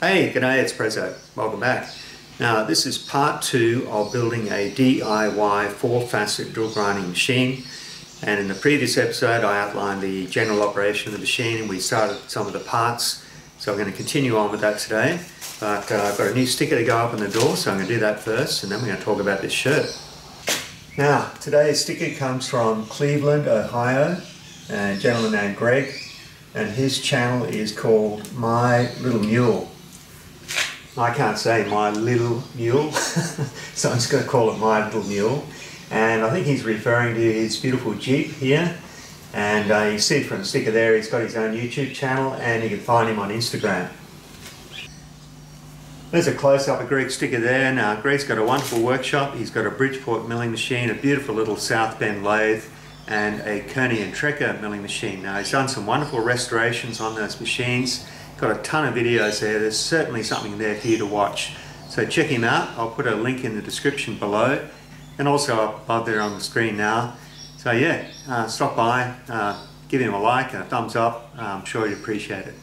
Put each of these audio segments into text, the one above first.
Hey, g'day, it's Prezzo. Welcome back. Now, this is part two of building a DIY four-facet drill grinding machine. And in the previous episode, I outlined the general operation of the machine and we started some of the parts. So I'm going to continue on with that today. But uh, I've got a new sticker to go up on the door, so I'm going to do that first and then we're going to talk about this shirt. Now, today's sticker comes from Cleveland, Ohio, a gentleman named Greg, and his channel is called My Little Mule. I can't say my little mule, so I'm just going to call it my little mule. And I think he's referring to his beautiful Jeep here. And uh, you see from the sticker there, he's got his own YouTube channel and you can find him on Instagram. There's a close-up of Greg's sticker there. Now, Greg's got a wonderful workshop. He's got a Bridgeport milling machine, a beautiful little South Bend lathe, and a Kearney and Trecker milling machine. Now, he's done some wonderful restorations on those machines got a ton of videos there. There's certainly something there for you to watch. So check him out. I'll put a link in the description below and also up above there on the screen now. So yeah, uh, stop by, uh, give him a like and a thumbs up. I'm sure you'd appreciate it.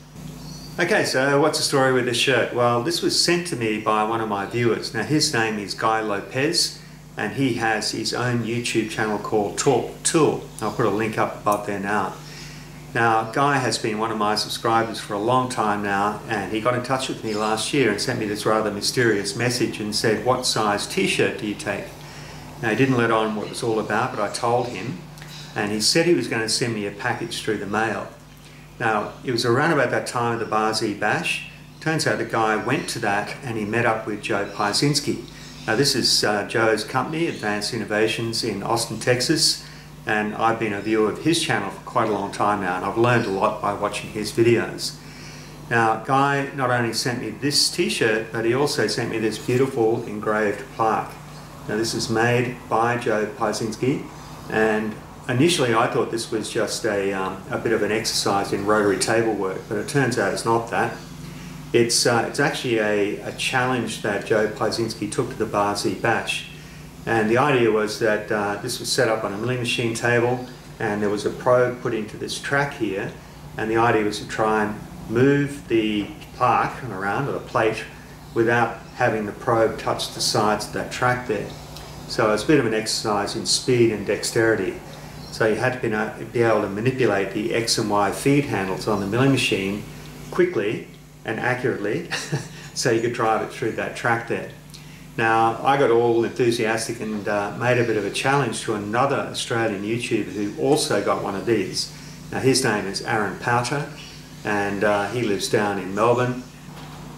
Okay, so what's the story with this shirt? Well, this was sent to me by one of my viewers. Now his name is Guy Lopez and he has his own YouTube channel called Talk Tool. I'll put a link up above there now. Now, Guy has been one of my subscribers for a long time now, and he got in touch with me last year and sent me this rather mysterious message and said, what size t-shirt do you take? Now, he didn't let on what it was all about, but I told him, and he said he was going to send me a package through the mail. Now, it was around about that time of the Barzee Bash. Turns out the guy went to that and he met up with Joe Pieczynski. Now, this is uh, Joe's company, Advanced Innovations in Austin, Texas and I've been a viewer of his channel for quite a long time now and I've learned a lot by watching his videos. Now Guy not only sent me this t-shirt but he also sent me this beautiful engraved plaque. Now this is made by Joe Pieczynski and initially I thought this was just a, um, a bit of an exercise in rotary table work but it turns out it's not that. It's, uh, it's actually a, a challenge that Joe Pieczynski took to the Barzee Bash and the idea was that uh, this was set up on a milling machine table and there was a probe put into this track here and the idea was to try and move the plaque around or the plate without having the probe touch the sides of that track there. So it's a bit of an exercise in speed and dexterity. So you had to be able to manipulate the X and Y feed handles on the milling machine quickly and accurately so you could drive it through that track there. Now, I got all enthusiastic and uh, made a bit of a challenge to another Australian YouTuber who also got one of these. Now, his name is Aaron Powter, and uh, he lives down in Melbourne.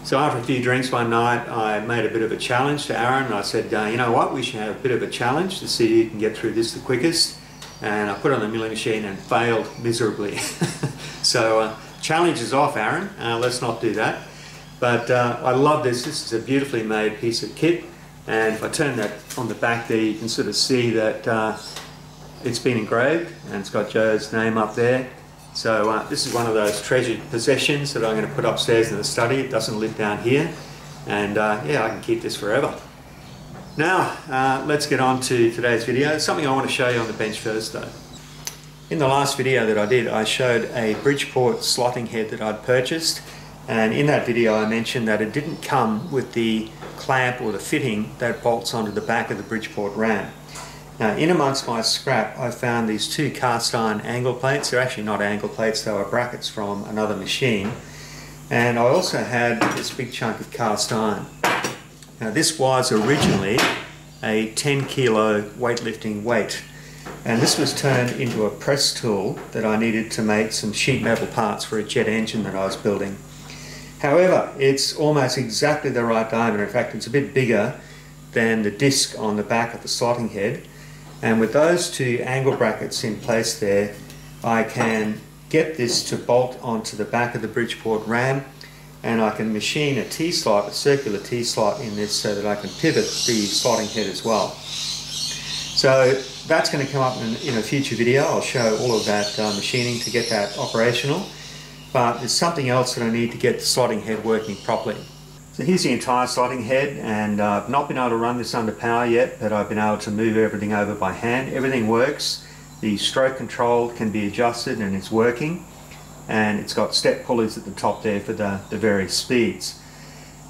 So after a few drinks one night, I made a bit of a challenge to Aaron. I said, uh, you know what, we should have a bit of a challenge to see who can get through this the quickest. And I put on the milling machine and failed miserably. so uh, challenge is off, Aaron. Uh, let's not do that. But uh, I love this. This is a beautifully made piece of kit. And if I turn that on the back there, you can sort of see that uh, it's been engraved and it's got Joe's name up there. So uh, this is one of those treasured possessions that I'm going to put upstairs in the study. It doesn't live down here. And uh, yeah, I can keep this forever. Now, uh, let's get on to today's video. Something I want to show you on the bench first though. In the last video that I did, I showed a Bridgeport slotting head that I'd purchased and in that video I mentioned that it didn't come with the clamp or the fitting that bolts onto the back of the Bridgeport ram. Now in amongst my scrap I found these two cast iron angle plates. They're actually not angle plates, they were brackets from another machine. And I also had this big chunk of cast iron. Now this was originally a 10 kilo weightlifting weight and this was turned into a press tool that I needed to make some sheet metal parts for a jet engine that I was building. However, it's almost exactly the right diameter. In fact, it's a bit bigger than the disc on the back of the slotting head. And with those two angle brackets in place there, I can get this to bolt onto the back of the Bridgeport ram and I can machine a T-slot, a circular T-slot in this so that I can pivot the slotting head as well. So that's going to come up in, in a future video. I'll show all of that uh, machining to get that operational but there's something else that I need to get the slotting head working properly. So here's the entire slotting head and uh, I've not been able to run this under power yet but I've been able to move everything over by hand. Everything works. The stroke control can be adjusted and it's working and it's got step pulleys at the top there for the, the various speeds.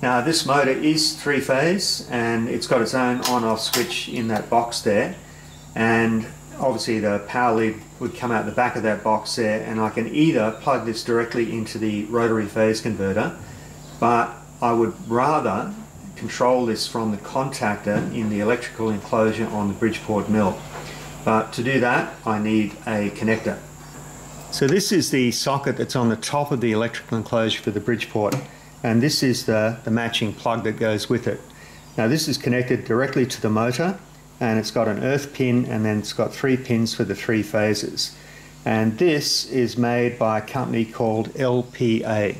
Now this motor is three phase and it's got its own on off switch in that box there and obviously the power lead would come out the back of that box there and I can either plug this directly into the rotary phase converter but I would rather control this from the contactor in the electrical enclosure on the Bridgeport mill. But to do that I need a connector. So this is the socket that's on the top of the electrical enclosure for the Bridgeport and this is the, the matching plug that goes with it. Now this is connected directly to the motor and it's got an earth pin and then it's got three pins for the three phases. And this is made by a company called LPA.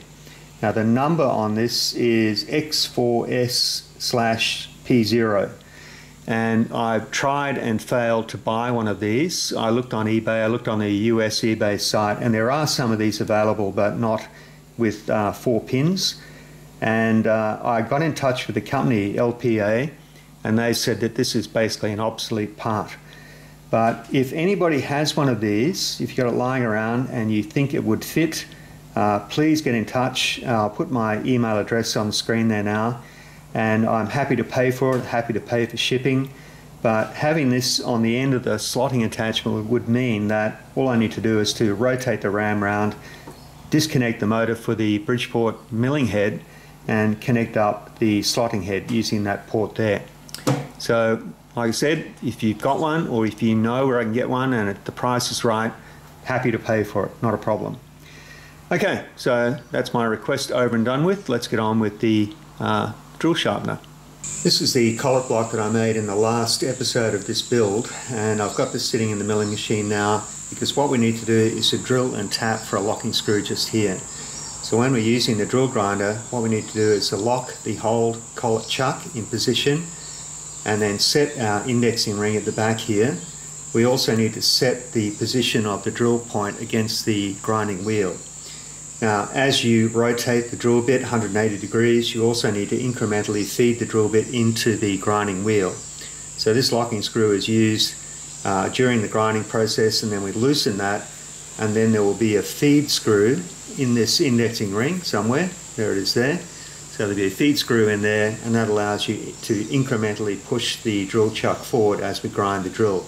Now the number on this is X4S slash P0 and I've tried and failed to buy one of these. I looked on eBay, I looked on the US eBay site, and there are some of these available, but not with uh, four pins. And uh, I got in touch with the company, LPA, and they said that this is basically an obsolete part. But if anybody has one of these, if you've got it lying around and you think it would fit, uh, please get in touch. I'll put my email address on the screen there now and I'm happy to pay for it, happy to pay for shipping. But having this on the end of the slotting attachment would mean that all I need to do is to rotate the ram round, disconnect the motor for the Bridgeport milling head, and connect up the slotting head using that port there. So, like I said, if you've got one or if you know where I can get one and the price is right, happy to pay for it, not a problem. Okay, so that's my request over and done with. Let's get on with the uh, drill sharpener. This is the collet block that I made in the last episode of this build and I've got this sitting in the milling machine now because what we need to do is to drill and tap for a locking screw just here. So when we're using the drill grinder what we need to do is to lock the hold collet chuck in position and then set our indexing ring at the back here. We also need to set the position of the drill point against the grinding wheel. Now, as you rotate the drill bit 180 degrees, you also need to incrementally feed the drill bit into the grinding wheel. So this locking screw is used uh, during the grinding process and then we loosen that and then there will be a feed screw in this indexing ring somewhere. There it is there. So there'll be a feed screw in there and that allows you to incrementally push the drill chuck forward as we grind the drill.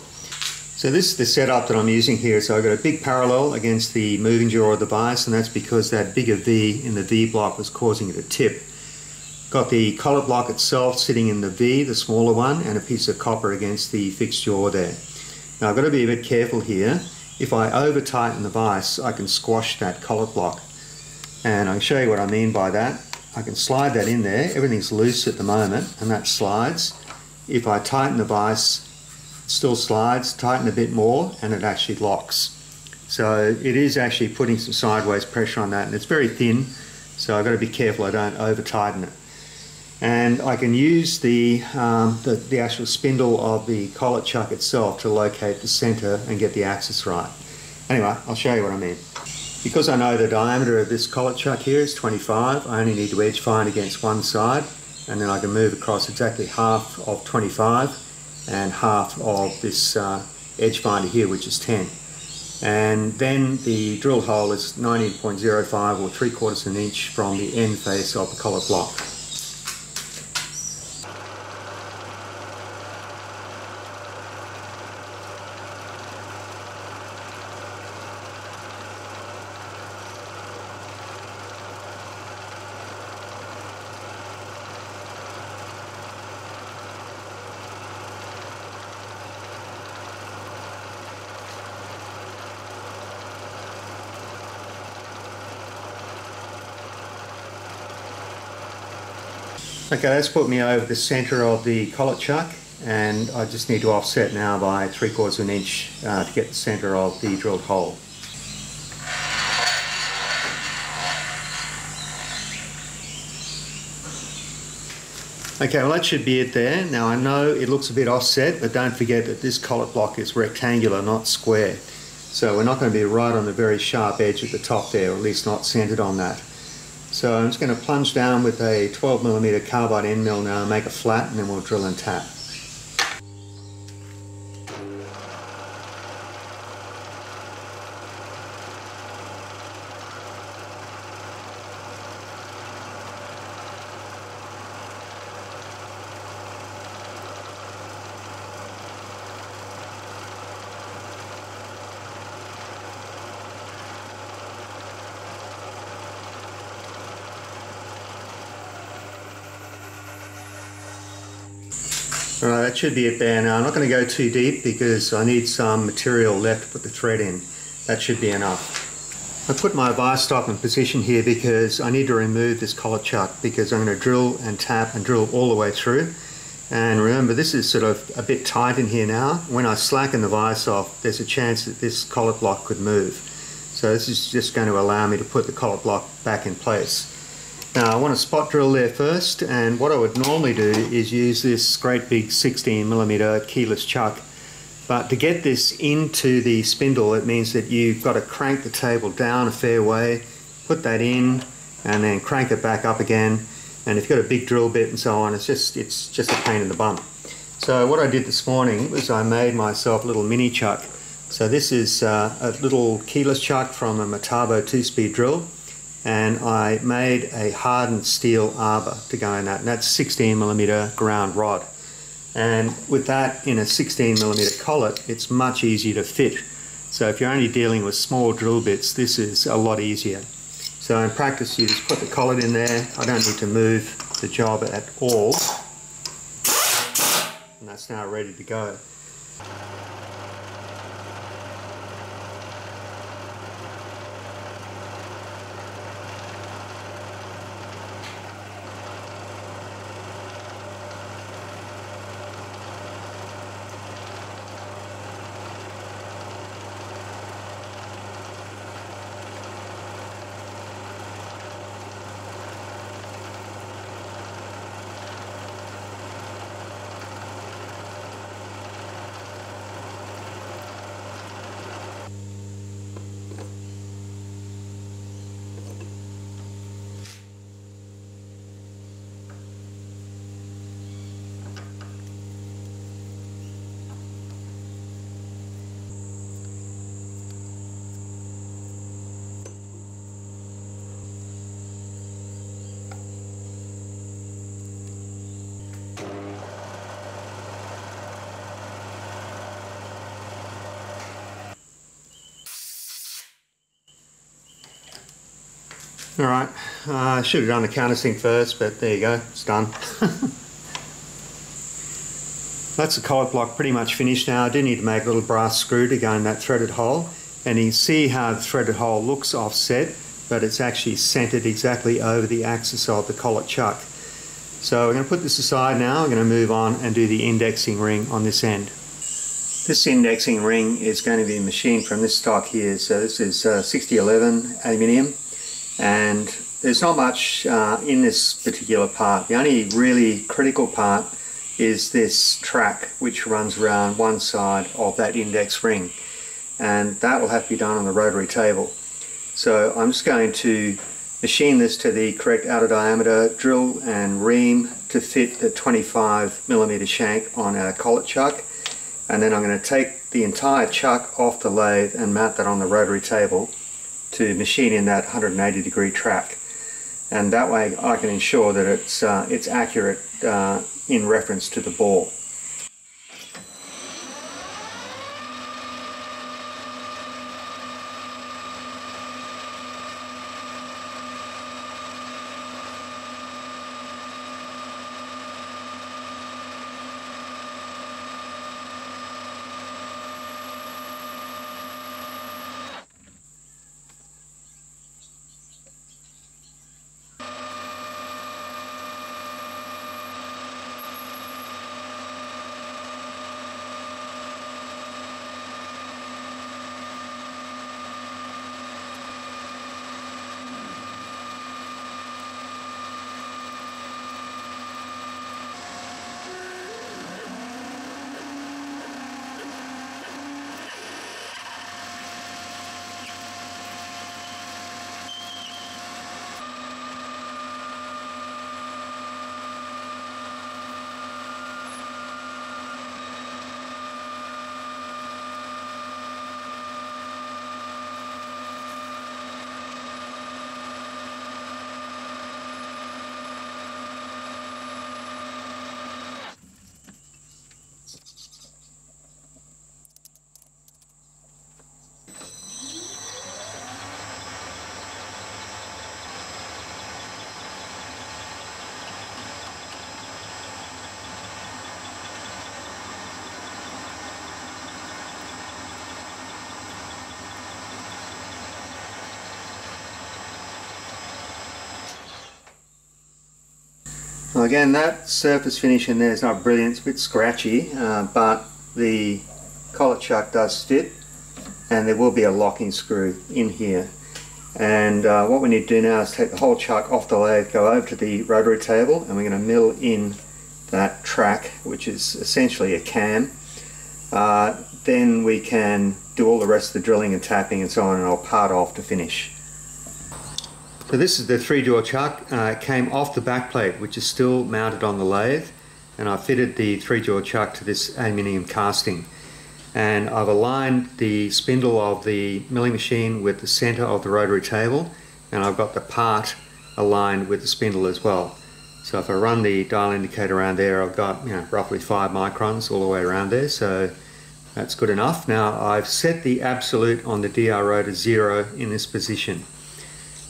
So this is the setup that I'm using here. So I've got a big parallel against the moving jaw of the vise and that's because that bigger V in the V block was causing it to tip. Got the collet block itself sitting in the V, the smaller one, and a piece of copper against the fixed jaw there. Now I've got to be a bit careful here. If I over tighten the vise, I can squash that collet block. And I'll show you what I mean by that. I can slide that in there. Everything's loose at the moment and that slides. If I tighten the vise, it still slides, tighten a bit more, and it actually locks. So it is actually putting some sideways pressure on that, and it's very thin, so I've got to be careful I don't over tighten it. And I can use the, um, the, the, actual spindle of the collet chuck itself to locate the center and get the axis right. Anyway, I'll show you what I mean. Because I know the diameter of this collet chuck here is 25, I only need to edge find against one side, and then I can move across exactly half of 25 and half of this uh, edge finder here which is 10 and then the drill hole is 19.05 or 3 quarters of an inch from the end face of the collet block. Okay, that's put me over the centre of the collet chuck and I just need to offset now by three quarters of an inch uh, to get the centre of the drilled hole. Okay, well that should be it there. Now I know it looks a bit offset, but don't forget that this collet block is rectangular, not square. So we're not going to be right on the very sharp edge at the top there, or at least not centered on that. So I'm just going to plunge down with a 12mm carbide end mill now and make a flat and then we'll drill and tap. That should be it there now. I'm not going to go too deep because I need some material left to put the thread in. That should be enough. I put my vise stop in position here because I need to remove this collet chuck because I'm going to drill and tap and drill all the way through. And remember, this is sort of a bit tight in here now. When I slacken the vise off, there's a chance that this collet block could move. So this is just going to allow me to put the collet block back in place. Now I want to spot drill there first and what I would normally do is use this great big 16mm keyless chuck but to get this into the spindle it means that you've got to crank the table down a fair way, put that in and then crank it back up again and if you've got a big drill bit and so on it's just it's just a pain in the bum. So what I did this morning was I made myself a little mini chuck. So this is uh, a little keyless chuck from a Metabo 2-speed drill and I made a hardened steel arbor to go in that and that's 16 millimeter ground rod. And with that in a 16 millimeter collet it's much easier to fit. So if you're only dealing with small drill bits this is a lot easier. So in practice you just put the collet in there. I don't need to move the job at all. And that's now ready to go All right, uh, I uh, should have done the countersink first, but there you go, it's done. That's the collet block pretty much finished now. I do need to make a little brass screw to go in that threaded hole. And you see how the threaded hole looks offset, but it's actually centered exactly over the axis of the collet chuck. So we're going to put this aside now. We're going to move on and do the indexing ring on this end. This indexing ring is going to be machined from this stock here. So this is uh, 6011 aluminium and there's not much uh, in this particular part. The only really critical part is this track which runs around one side of that index ring and that will have to be done on the rotary table. So I'm just going to machine this to the correct outer diameter drill and ream to fit the 25 millimeter shank on our collet chuck and then I'm going to take the entire chuck off the lathe and mount that on the rotary table to machine in that 180 degree track and that way I can ensure that it's, uh, it's accurate uh, in reference to the ball. Again, that surface finish in there is not brilliant. It's a bit scratchy, uh, but the collet chuck does fit and there will be a locking screw in here. And uh, what we need to do now is take the whole chuck off the lathe, go over to the rotary table, and we're going to mill in that track, which is essentially a cam. Uh, then we can do all the rest of the drilling and tapping and so on, and I'll part off to finish. So this is the three jaw chuck. Uh, it came off the back plate, which is still mounted on the lathe, and I fitted the three jaw chuck to this aluminium casting. And I've aligned the spindle of the milling machine with the center of the rotary table, and I've got the part aligned with the spindle as well. So if I run the dial indicator around there, I've got you know, roughly five microns all the way around there, so that's good enough. Now I've set the absolute on the DR rotor zero in this position.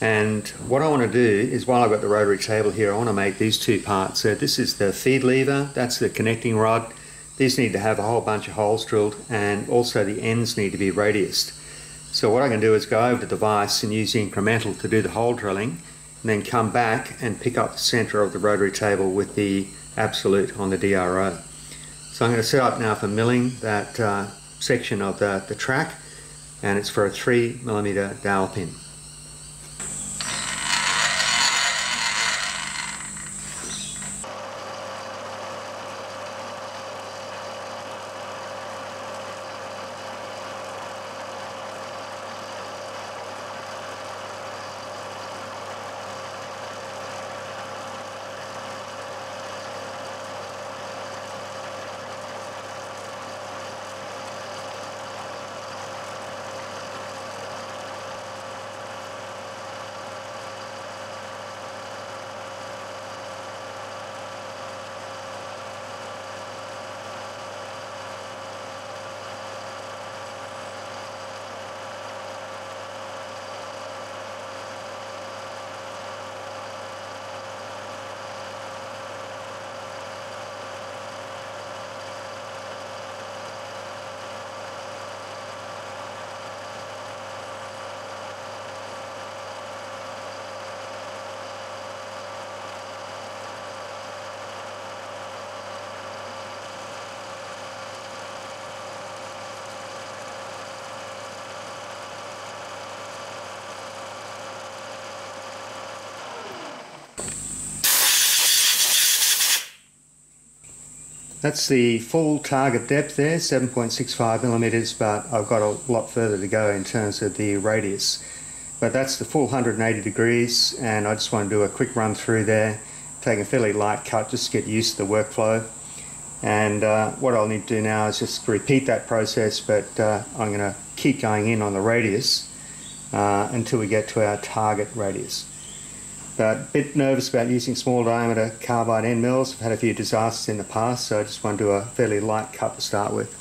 And what I want to do is while I've got the rotary table here, I want to make these two parts. So this is the feed lever, that's the connecting rod. These need to have a whole bunch of holes drilled and also the ends need to be radiused. So what I can do is go over to the device and use the incremental to do the hole drilling and then come back and pick up the center of the rotary table with the absolute on the DRO. So I'm going to set up now for milling that uh, section of the, the track and it's for a 3 millimeter dowel pin. That's the full target depth there, 7.65 millimeters, but I've got a lot further to go in terms of the radius. But that's the full 180 degrees, and I just want to do a quick run through there, take a fairly light cut just to get used to the workflow. And uh, what I'll need to do now is just repeat that process, but uh, I'm going to keep going in on the radius uh, until we get to our target radius. A bit nervous about using small diameter carbide end mills. I've had a few disasters in the past, so I just want to do a fairly light cut to start with.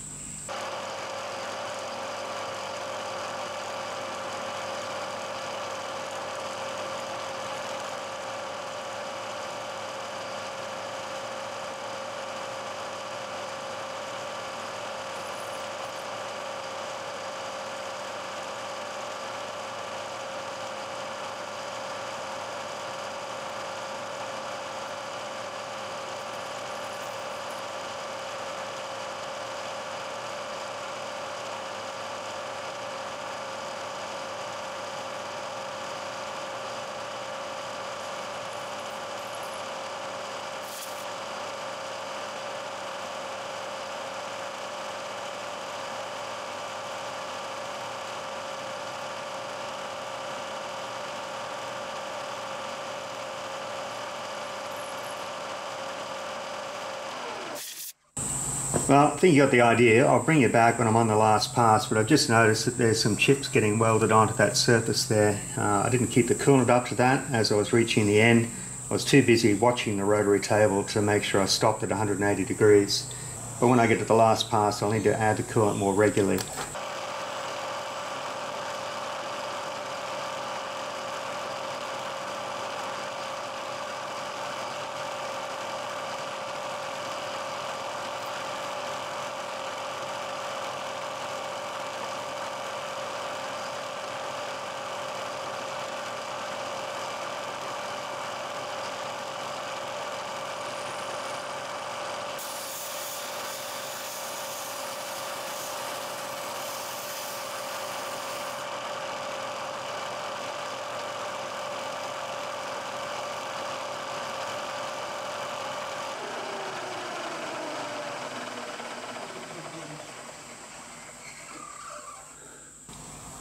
Well, I think you got the idea. I'll bring you back when I'm on the last pass, but I've just noticed that there's some chips getting welded onto that surface there. Uh, I didn't keep the coolant up to that as I was reaching the end. I was too busy watching the rotary table to make sure I stopped at 180 degrees. But when I get to the last pass, I'll need to add the coolant more regularly.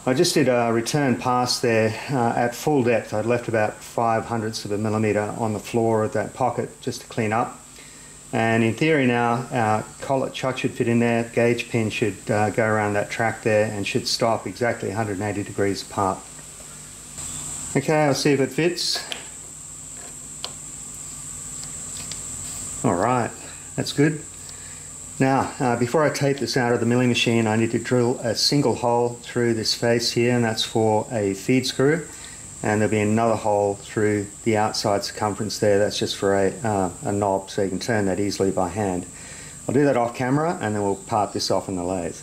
I just did a return pass there uh, at full depth. I'd left about five hundredths of a millimetre on the floor of that pocket just to clean up. And in theory now, our collet chuck should fit in there, gauge pin should uh, go around that track there and should stop exactly 180 degrees apart. Okay, I'll see if it fits. All right, that's good. Now, uh, before I take this out of the milling machine, I need to drill a single hole through this face here, and that's for a feed screw. And there'll be another hole through the outside circumference there, that's just for a, uh, a knob, so you can turn that easily by hand. I'll do that off camera, and then we'll part this off in the lathe.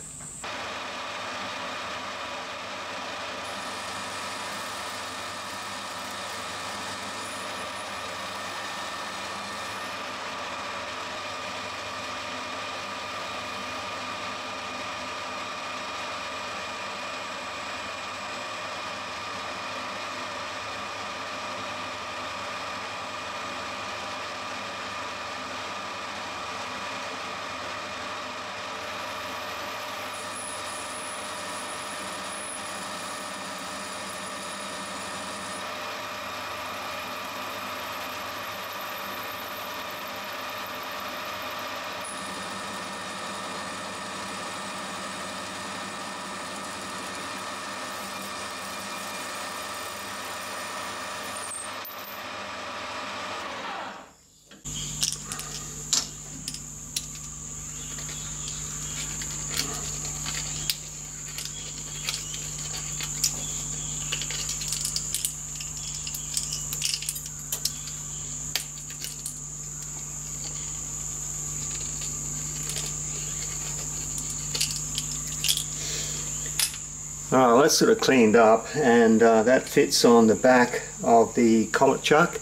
That's sort of cleaned up and uh, that fits on the back of the collet chuck.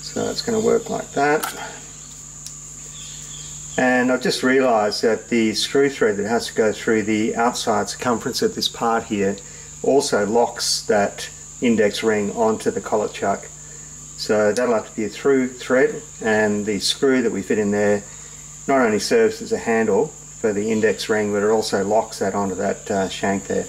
So it's going to work like that. And I've just realised that the screw thread that has to go through the outside circumference of this part here also locks that index ring onto the collet chuck. So that'll have to be a through thread and the screw that we fit in there not only serves as a handle for the index ring, but it also locks that onto that uh, shank there.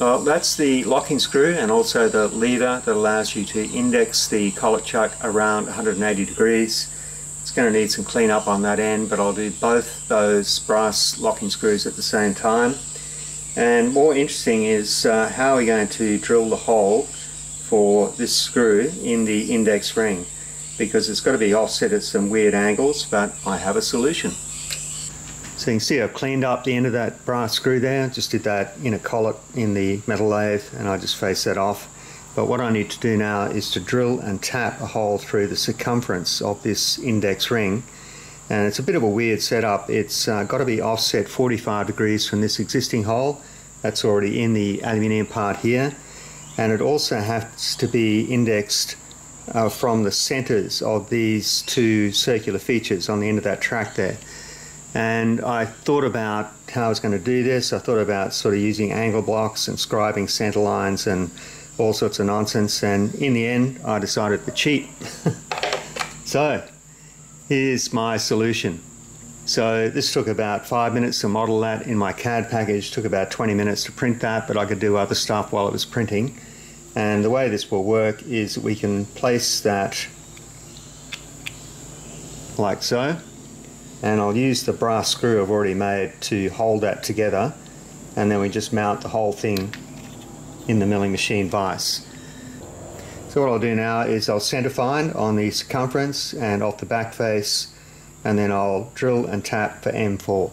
Well, that's the locking screw and also the lever that allows you to index the collet chuck around 180 degrees. It's going to need some cleanup on that end, but I'll do both those brass locking screws at the same time. And more interesting is uh, how are we're going to drill the hole for this screw in the index ring because it's got to be offset at some weird angles, but I have a solution. So you can see I've cleaned up the end of that brass screw there, just did that in a collet in the metal lathe and I just face that off. But what I need to do now is to drill and tap a hole through the circumference of this index ring. And it's a bit of a weird setup. It's uh, got to be offset 45 degrees from this existing hole. That's already in the aluminium part here. And it also has to be indexed uh, from the centers of these two circular features on the end of that track there. And I thought about how I was going to do this. I thought about sort of using angle blocks and scribing center lines and all sorts of nonsense. And in the end, I decided to cheat. so here's my solution. So this took about five minutes to model that in my CAD package, took about 20 minutes to print that, but I could do other stuff while it was printing. And the way this will work is we can place that like so. And I'll use the brass screw I've already made to hold that together. And then we just mount the whole thing in the milling machine vise. So what I'll do now is I'll center fine on the circumference and off the back face and then I'll drill and tap for M4.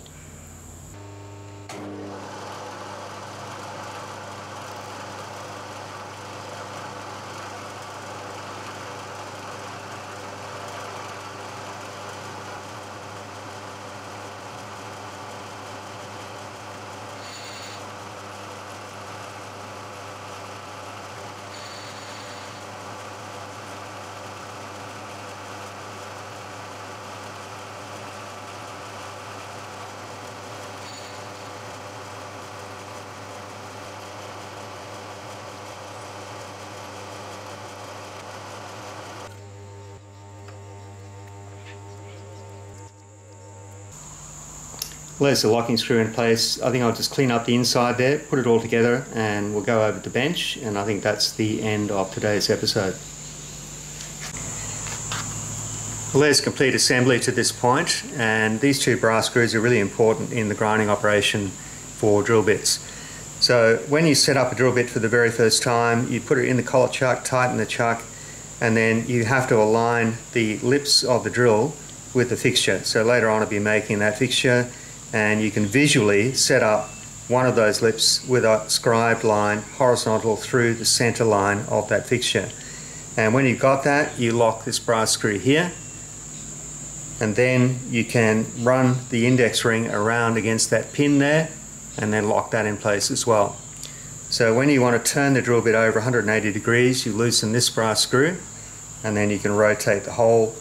There's the locking screw in place. I think I'll just clean up the inside there, put it all together, and we'll go over to bench. And I think that's the end of today's episode. There's complete assembly to this point, and these two brass screws are really important in the grinding operation for drill bits. So when you set up a drill bit for the very first time, you put it in the collet chuck, tighten the chuck, and then you have to align the lips of the drill with the fixture. So later on I'll be making that fixture and you can visually set up one of those lips with a scribed line horizontal through the center line of that fixture. And when you've got that, you lock this brass screw here and then you can run the index ring around against that pin there and then lock that in place as well. So when you want to turn the drill bit over 180 degrees, you loosen this brass screw and then you can rotate the whole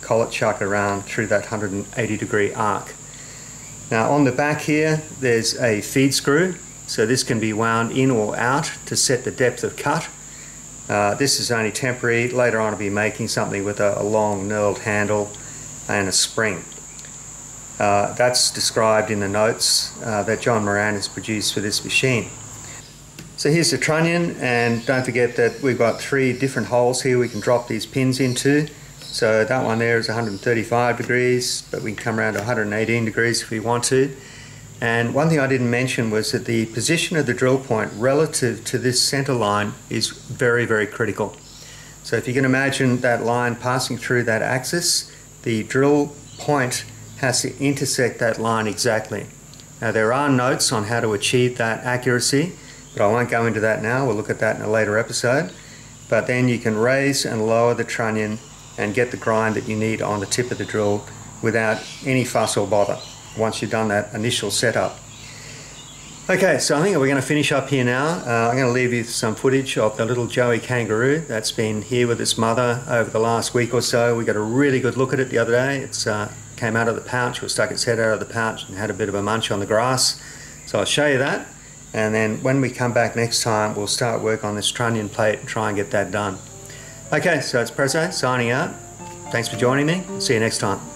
collet chuck around through that 180 degree arc. Now on the back here, there's a feed screw. So this can be wound in or out to set the depth of cut. Uh, this is only temporary. Later on I'll be making something with a, a long knurled handle and a spring. Uh, that's described in the notes uh, that John Moran has produced for this machine. So here's the trunnion and don't forget that we've got three different holes here we can drop these pins into. So that one there is 135 degrees, but we can come around to 118 degrees if we want to. And one thing I didn't mention was that the position of the drill point relative to this center line is very, very critical. So if you can imagine that line passing through that axis, the drill point has to intersect that line exactly. Now there are notes on how to achieve that accuracy, but I won't go into that now. We'll look at that in a later episode. But then you can raise and lower the trunnion and get the grind that you need on the tip of the drill without any fuss or bother once you've done that initial setup. Okay, so I think we're going to finish up here now. Uh, I'm going to leave you some footage of the little Joey kangaroo that's been here with its mother over the last week or so. We got a really good look at it the other day. It uh, came out of the pouch, or stuck its head out of the pouch and had a bit of a munch on the grass. So I'll show you that. And then when we come back next time, we'll start work on this trunnion plate and try and get that done. Okay, so it's Prezzo signing out. Thanks for joining me. See you next time.